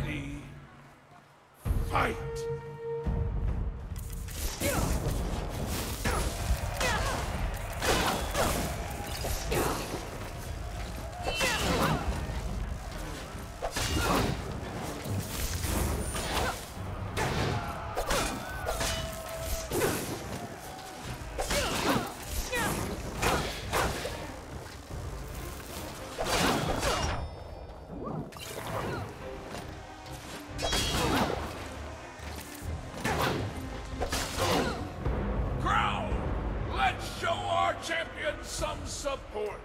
Ready. Fight! Let's show our champion some support.